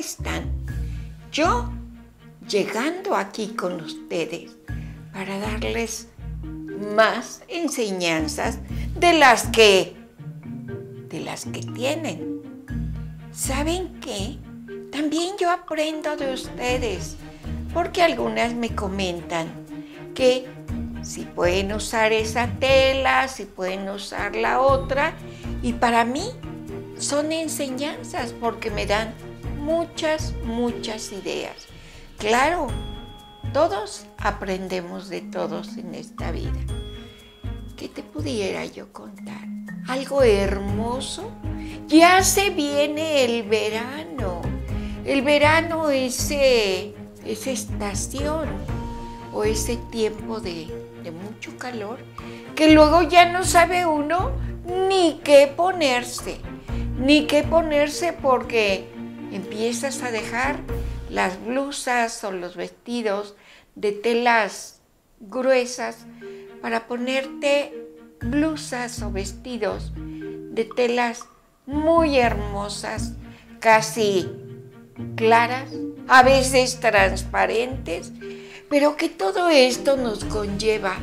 están? Yo llegando aquí con ustedes para darles más enseñanzas de las que de las que tienen. ¿Saben qué? También yo aprendo de ustedes, porque algunas me comentan que si pueden usar esa tela, si pueden usar la otra, y para mí son enseñanzas porque me dan muchas, muchas ideas. Claro, todos aprendemos de todos en esta vida. ¿Qué te pudiera yo contar? Algo hermoso. Ya se viene el verano. El verano es esa estación o ese tiempo de, de mucho calor que luego ya no sabe uno ni qué ponerse, ni qué ponerse porque empiezas a dejar las blusas o los vestidos de telas gruesas para ponerte blusas o vestidos de telas muy hermosas, casi claras, a veces transparentes, pero que todo esto nos conlleva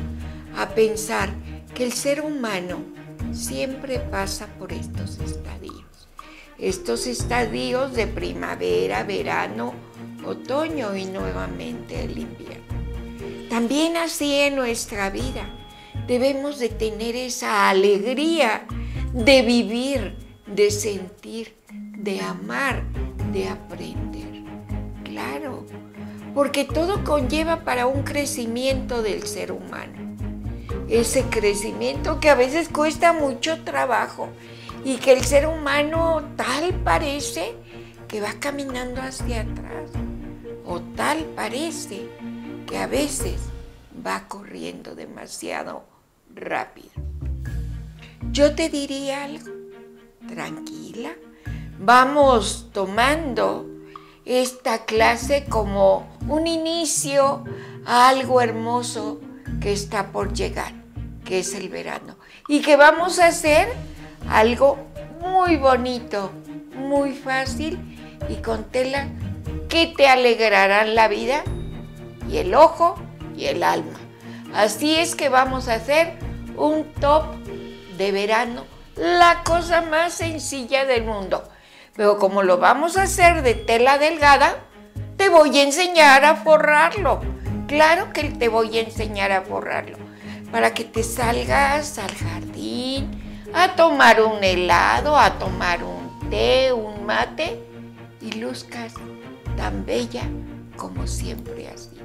a pensar que el ser humano siempre pasa por estos estadios. Estos estadios de primavera, verano, otoño y nuevamente el invierno. También así en nuestra vida debemos de tener esa alegría de vivir, de sentir, de amar, de aprender. Claro, porque todo conlleva para un crecimiento del ser humano. Ese crecimiento que a veces cuesta mucho trabajo y que el ser humano tal parece que va caminando hacia atrás o tal parece que a veces va corriendo demasiado rápido. Yo te diría algo, tranquila, vamos tomando esta clase como un inicio a algo hermoso que está por llegar, que es el verano, y que vamos a hacer algo muy bonito, muy fácil y con tela que te alegrarán la vida y el ojo y el alma. Así es que vamos a hacer un top de verano, la cosa más sencilla del mundo. Pero como lo vamos a hacer de tela delgada, te voy a enseñar a forrarlo. Claro que te voy a enseñar a forrarlo. Para que te salgas al jardín, a tomar un helado, a tomar un té, un mate y luzcas tan bella como siempre has sido.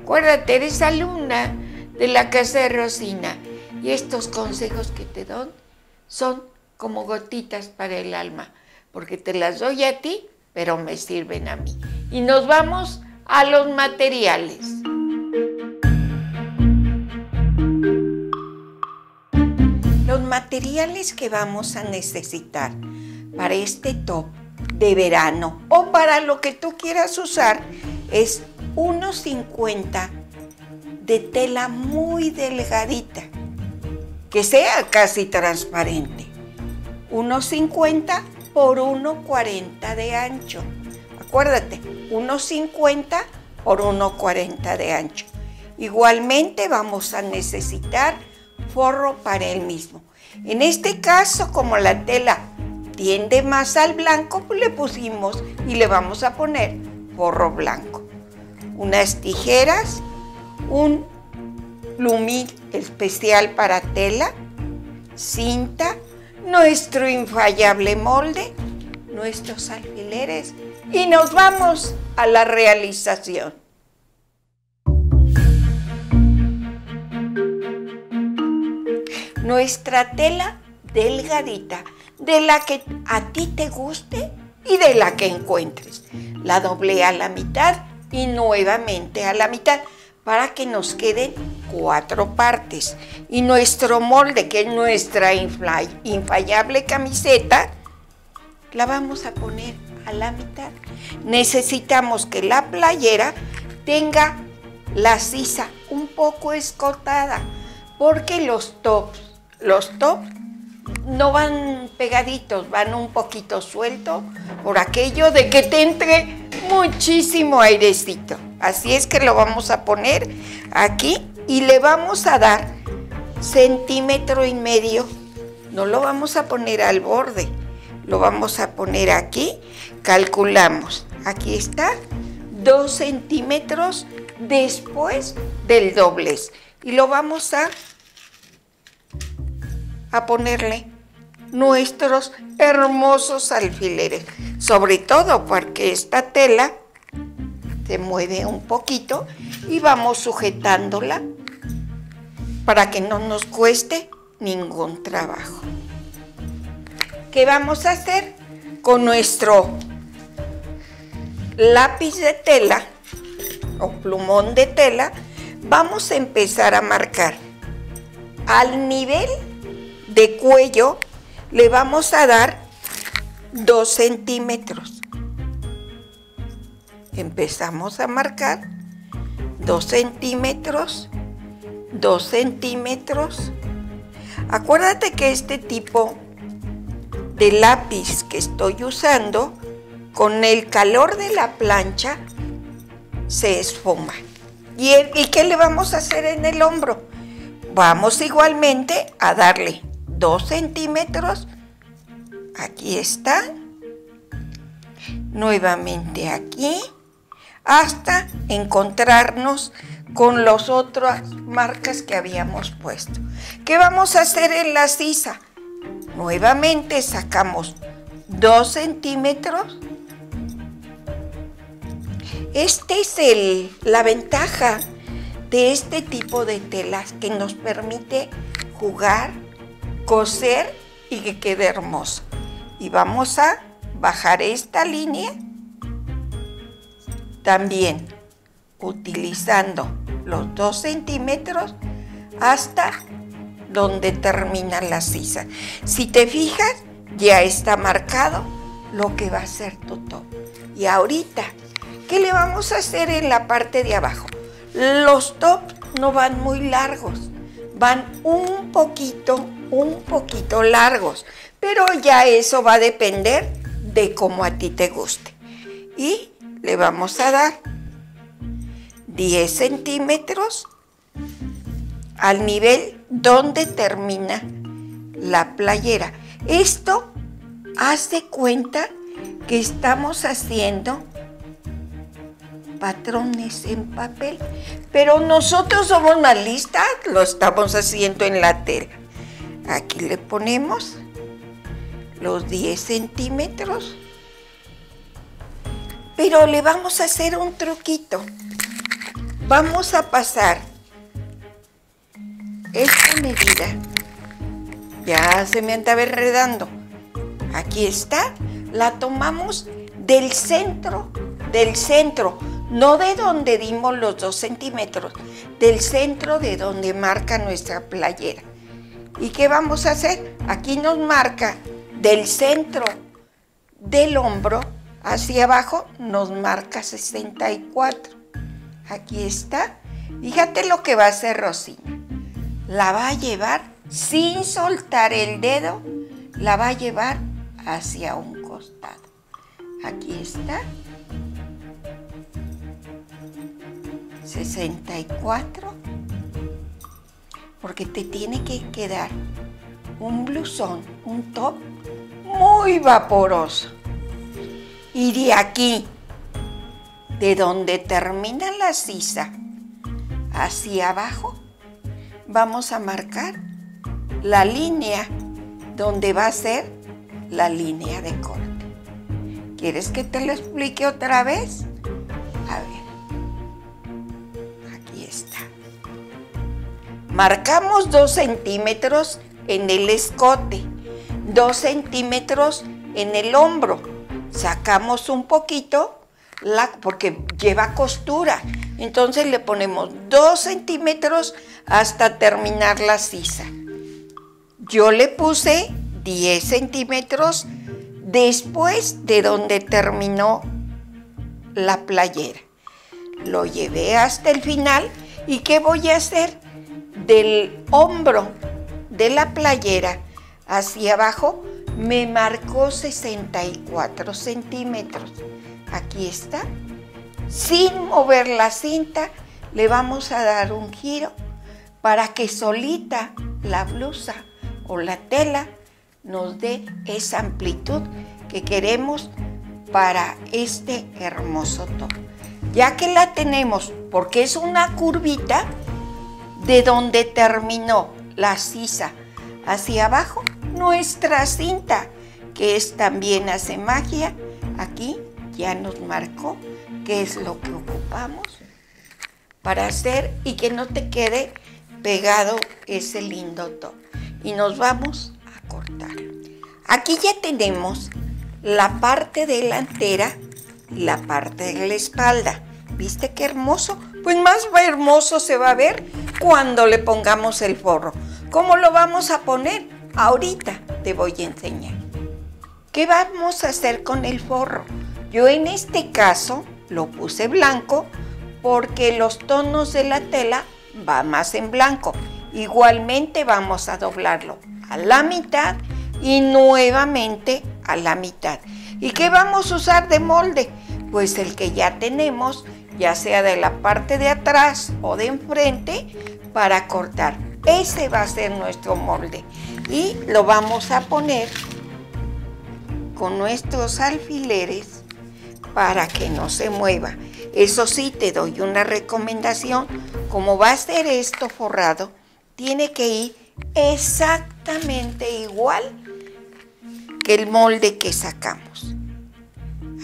Acuérdate, eres alumna de la casa de Rosina y estos consejos que te doy son como gotitas para el alma, porque te las doy a ti, pero me sirven a mí. Y nos vamos a los materiales. Materiales que vamos a necesitar para este top de verano o para lo que tú quieras usar es 1,50 de tela muy delgadita, que sea casi transparente. 1,50 por 1,40 de ancho. Acuérdate, 1,50 por 1,40 de ancho. Igualmente vamos a necesitar forro para el mismo. En este caso, como la tela tiende más al blanco, pues le pusimos y le vamos a poner forro blanco. Unas tijeras, un plumín especial para tela, cinta, nuestro infallable molde, nuestros alfileres y nos vamos a la realización. Nuestra tela delgadita, de la que a ti te guste y de la que encuentres. La doblé a la mitad y nuevamente a la mitad para que nos queden cuatro partes. Y nuestro molde, que es nuestra infallable camiseta, la vamos a poner a la mitad. Necesitamos que la playera tenga la sisa un poco escotada, porque los tops, los tops no van pegaditos, van un poquito sueltos por aquello de que te entre muchísimo airecito. Así es que lo vamos a poner aquí y le vamos a dar centímetro y medio. No lo vamos a poner al borde, lo vamos a poner aquí. Calculamos, aquí está, dos centímetros después del doblez. Y lo vamos a, a ponerle nuestros hermosos alfileres. Sobre todo porque esta tela se mueve un poquito y vamos sujetándola para que no nos cueste ningún trabajo. ¿Qué vamos a hacer? Con nuestro lápiz de tela o plumón de tela, vamos a empezar a marcar al nivel de cuello le vamos a dar 2 centímetros. Empezamos a marcar 2 centímetros, 2 centímetros. Acuérdate que este tipo de lápiz que estoy usando, con el calor de la plancha, se esfuma. ¿Y, ¿Y qué le vamos a hacer en el hombro? Vamos igualmente a darle 2 centímetros. Aquí está. Nuevamente aquí. Hasta encontrarnos con las otras marcas que habíamos puesto. ¿Qué vamos a hacer en la sisa? Nuevamente sacamos 2 centímetros. Este es el, la ventaja de este tipo de telas que nos permite jugar coser y que quede hermoso. Y vamos a bajar esta línea también utilizando los 2 centímetros hasta donde termina la sisa. Si te fijas, ya está marcado lo que va a ser tu top. Y ahorita, ¿qué le vamos a hacer en la parte de abajo? Los tops no van muy largos, van un poquito un poquito largos, pero ya eso va a depender de cómo a ti te guste. Y le vamos a dar 10 centímetros al nivel donde termina la playera. Esto hace cuenta que estamos haciendo patrones en papel, pero nosotros somos más listas, lo estamos haciendo en la tela. Aquí le ponemos los 10 centímetros. Pero le vamos a hacer un truquito. Vamos a pasar esta medida. Ya se me anda enredando. Aquí está. La tomamos del centro, del centro, no de donde dimos los 2 centímetros, del centro de donde marca nuestra playera. ¿Y qué vamos a hacer? Aquí nos marca del centro del hombro hacia abajo, nos marca 64. Aquí está. Fíjate lo que va a hacer Rosina. La va a llevar sin soltar el dedo, la va a llevar hacia un costado. Aquí está. 64 porque te tiene que quedar un blusón, un top muy vaporoso. Y de aquí, de donde termina la sisa, hacia abajo, vamos a marcar la línea donde va a ser la línea de corte. ¿Quieres que te lo explique otra vez? A ver. Marcamos 2 centímetros en el escote, 2 centímetros en el hombro. Sacamos un poquito porque lleva costura. Entonces le ponemos 2 centímetros hasta terminar la sisa. Yo le puse 10 centímetros después de donde terminó la playera. Lo llevé hasta el final y ¿qué voy a hacer? Del hombro de la playera hacia abajo me marcó 64 centímetros. Aquí está. Sin mover la cinta, le vamos a dar un giro para que solita la blusa o la tela nos dé esa amplitud que queremos para este hermoso top. Ya que la tenemos, porque es una curvita de donde terminó la sisa hacia abajo, nuestra cinta, que es también hace magia, aquí ya nos marcó qué es lo que ocupamos para hacer y que no te quede pegado ese lindo top. Y nos vamos a cortar. Aquí ya tenemos la parte delantera y la parte de la espalda. ¿Viste qué hermoso? Pues más hermoso se va a ver cuando le pongamos el forro. ¿Cómo lo vamos a poner? Ahorita te voy a enseñar. ¿Qué vamos a hacer con el forro? Yo en este caso lo puse blanco porque los tonos de la tela va más en blanco. Igualmente vamos a doblarlo a la mitad y nuevamente a la mitad. ¿Y qué vamos a usar de molde? Pues el que ya tenemos, ya sea de la parte de atrás o de enfrente, para cortar. Ese va a ser nuestro molde. Y lo vamos a poner con nuestros alfileres para que no se mueva. Eso sí, te doy una recomendación. Como va a ser esto forrado, tiene que ir exactamente igual que el molde que sacamos.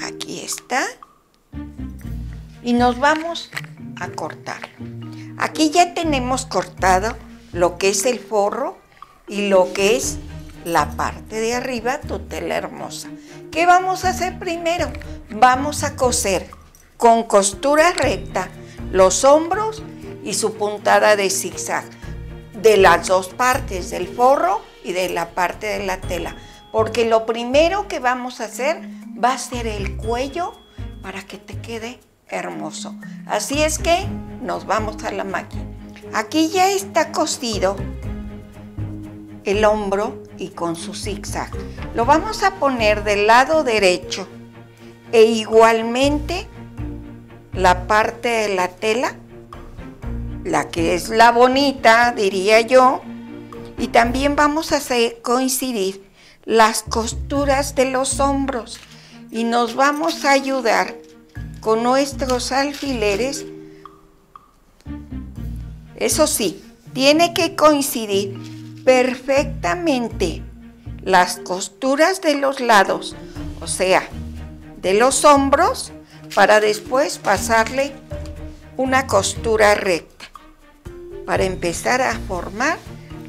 Aquí está. Y nos vamos a cortar. Aquí ya tenemos cortado lo que es el forro y lo que es la parte de arriba, tu tela hermosa. ¿Qué vamos a hacer primero? Vamos a coser con costura recta los hombros y su puntada de zigzag de las dos partes, del forro y de la parte de la tela. Porque lo primero que vamos a hacer va a ser el cuello para que te quede hermoso. Así es que nos vamos a la máquina. Aquí ya está cosido el hombro y con su zigzag. Lo vamos a poner del lado derecho e igualmente la parte de la tela, la que es la bonita, diría yo, y también vamos a hacer coincidir las costuras de los hombros y nos vamos a ayudar con nuestros alfileres. Eso sí, tiene que coincidir perfectamente las costuras de los lados, o sea, de los hombros para después pasarle una costura recta para empezar a formar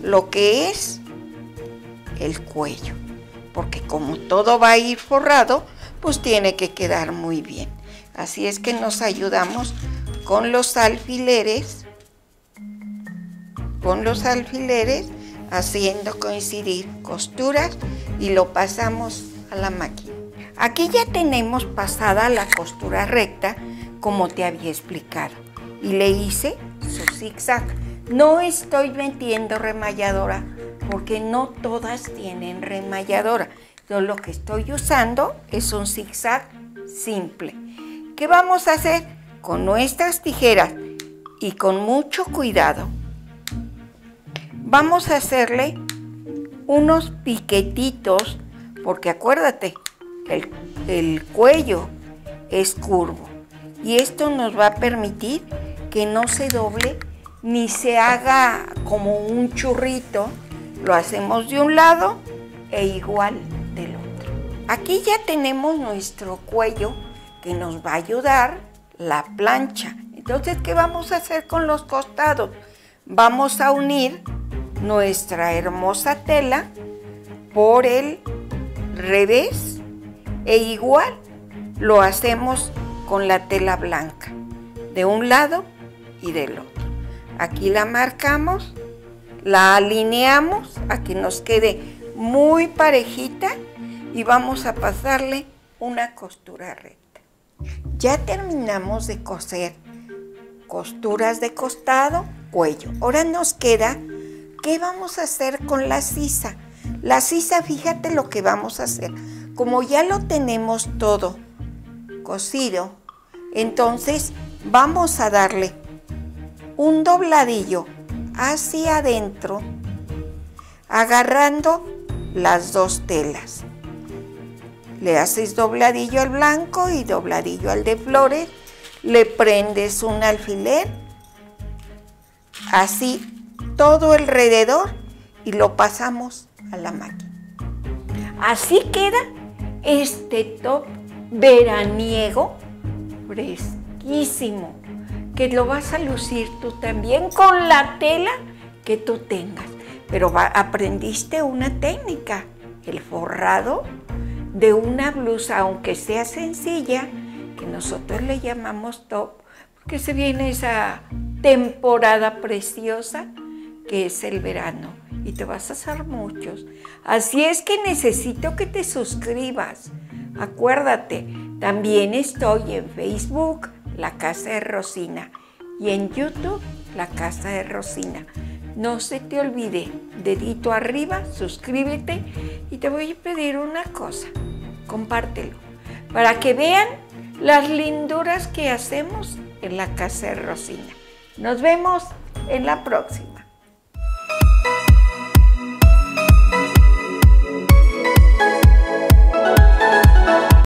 lo que es el cuello. Porque como todo va a ir forrado, pues tiene que quedar muy bien. Así es que nos ayudamos con los alfileres, con los alfileres, haciendo coincidir costuras y lo pasamos a la máquina. Aquí ya tenemos pasada la costura recta como te había explicado y le hice su zigzag. No estoy metiendo remalladora porque no todas tienen remalladora. Yo lo que estoy usando es un zigzag simple. ¿Qué vamos a hacer? Con nuestras tijeras y con mucho cuidado vamos a hacerle unos piquetitos porque acuérdate, el, cuello es curvo y esto nos va a permitir que no se doble ni se haga como un churrito. Lo hacemos de un lado e igual del otro. Aquí ya tenemos nuestro cuello que nos va a ayudar la plancha. Entonces, ¿qué vamos a hacer con los costados? Vamos a unir nuestra hermosa tela por el revés e igual lo hacemos con la tela blanca, de un lado y del otro. Aquí la marcamos, la alineamos a que nos quede muy parejita y vamos a pasarle una costura recta. Ya terminamos de coser costuras de costado, cuello. Ahora nos queda, ¿qué vamos a hacer con la sisa? La sisa, fíjate lo que vamos a hacer. Como ya lo tenemos todo cocido, entonces vamos a darle un dobladillo hacia adentro, agarrando las dos telas. Le haces dobladillo al blanco y dobladillo al de flores, le prendes un alfiler, así todo alrededor y lo pasamos a la máquina. Así queda este top veraniego fresquísimo, que lo vas a lucir tú también con la tela que tú tengas. Pero aprendiste una técnica, el forrado de una blusa, aunque sea sencilla, que nosotros le llamamos top, porque se viene esa temporada preciosa que es el verano y te vas a hacer muchos. Así es que necesito que te suscribas. Acuérdate, también estoy en Facebook, La Casa de Rosina, y en YouTube, La Casa de Rosina. No se te olvide, dedito arriba, suscríbete y te voy a pedir una cosa, compártelo, para que vean las linduras que hacemos en la Casa de Rosina. Nos vemos en la próxima.